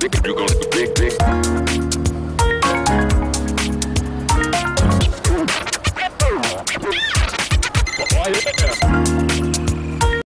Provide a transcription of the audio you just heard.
You're you gonna big, big.